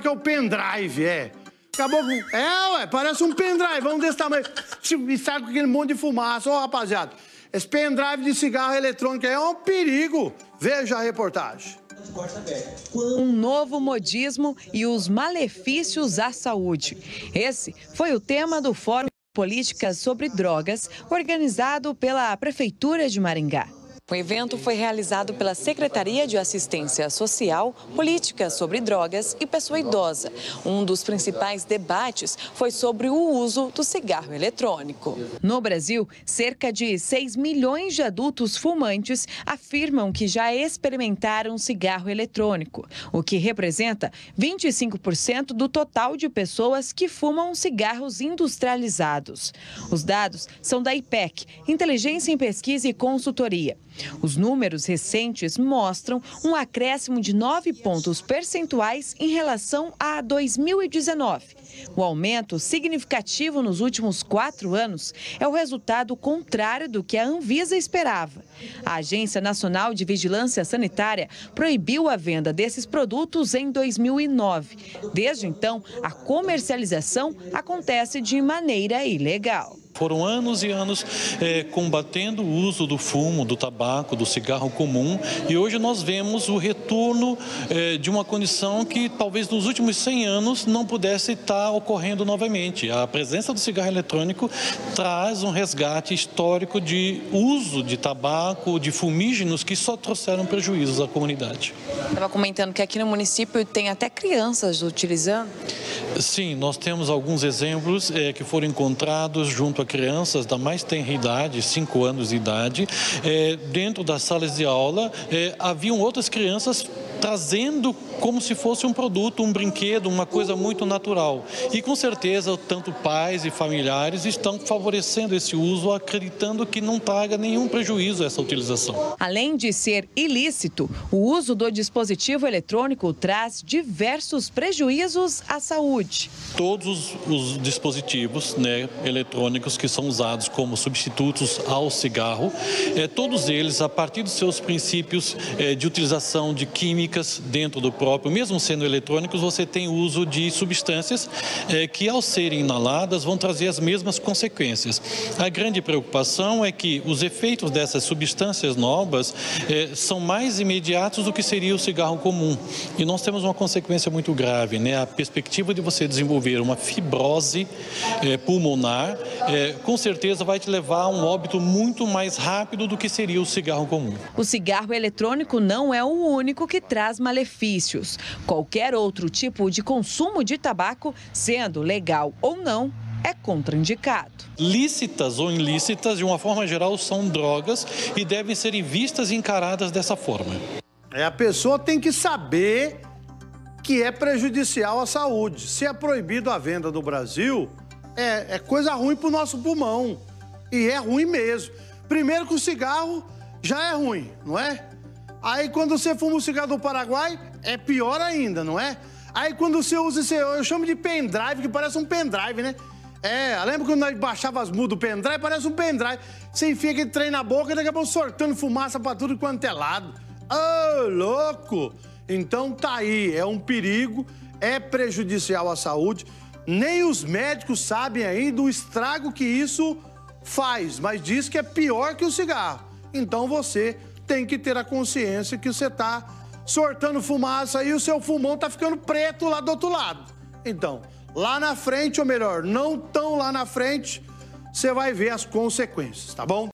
que é o pendrive, é. Acabou com. É, ué, parece um pendrive, vamos desse tamanho. E sai com aquele monte de fumaça. Ó, rapaziada, esse pendrive de cigarro eletrônico é um perigo. Veja a reportagem. Um novo modismo e os malefícios à saúde. Esse foi o tema do Fórum Políticas sobre Drogas, organizado pela Prefeitura de Maringá. O evento foi realizado pela Secretaria de Assistência Social, Políticas sobre Drogas e Pessoa Idosa. Um dos principais debates foi sobre o uso do cigarro eletrônico. No Brasil, cerca de 6 milhões de adultos fumantes afirmam que já experimentaram cigarro eletrônico, o que representa 25% do total de pessoas que fumam cigarros industrializados. Os dados são da IPEC, Inteligência em Pesquisa e Consultoria. Os números recentes mostram um acréscimo de 9 pontos percentuais em relação a 2019. O aumento significativo nos últimos quatro anos é o resultado contrário do que a Anvisa esperava. A Agência Nacional de Vigilância Sanitária proibiu a venda desses produtos em 2009. Desde então, a comercialização acontece de maneira ilegal. Foram anos e anos é, combatendo o uso do fumo, do tabaco, do cigarro comum e hoje nós vemos o retorno é, de uma condição que talvez nos últimos 100 anos não pudesse estar ocorrendo novamente. A presença do cigarro eletrônico traz um resgate histórico de uso de tabaco, de fumígenos que só trouxeram prejuízos à comunidade. Estava comentando que aqui no município tem até crianças utilizando. Sim, nós temos alguns exemplos é, que foram encontrados junto a crianças da mais tenra idade, 5 anos de idade. É, dentro das salas de aula, é, haviam outras crianças trazendo como se fosse um produto, um brinquedo, uma coisa muito natural. E com certeza, tanto pais e familiares estão favorecendo esse uso, acreditando que não traga nenhum prejuízo essa utilização. Além de ser ilícito, o uso do dispositivo eletrônico traz diversos prejuízos à saúde. Todos os dispositivos né, eletrônicos que são usados como substitutos ao cigarro, é, todos eles, a partir dos seus princípios é, de utilização de químicas dentro do próprio, mesmo sendo eletrônicos, você tem uso de substâncias é, que, ao serem inaladas, vão trazer as mesmas consequências. A grande preocupação é que os efeitos dessas substâncias novas é, são mais imediatos do que seria o cigarro comum. E nós temos uma consequência muito grave, né? A perspectiva de você desenvolver uma fibrose é, pulmonar, é, com certeza vai te levar a um óbito muito mais rápido do que seria o cigarro comum. O cigarro eletrônico não é o único que traz malefícios. Qualquer outro tipo de consumo de tabaco, sendo legal ou não, é contraindicado. Lícitas ou ilícitas, de uma forma geral, são drogas e devem ser vistas e encaradas dessa forma. É, a pessoa tem que saber que é prejudicial à saúde. Se é proibido a venda no Brasil, é, é coisa ruim para o nosso pulmão. E é ruim mesmo. Primeiro que o cigarro já é ruim, não é? Aí quando você fuma o cigarro do Paraguai, é pior ainda, não é? Aí quando você usa esse, eu chamo de pendrive, que parece um pendrive, né? É, lembra quando nós baixava as mudas do pendrive? Parece um pendrive. Você enfia aquele trem na boca e daqui a pouco sortando fumaça pra tudo quanto é lado. Ô, oh, louco! Então tá aí, é um perigo, é prejudicial à saúde. Nem os médicos sabem ainda o estrago que isso faz, mas diz que é pior que o cigarro. Então você tem que ter a consciência que você está sortando fumaça e o seu fumão está ficando preto lá do outro lado. Então, lá na frente, ou melhor, não tão lá na frente, você vai ver as consequências, tá bom?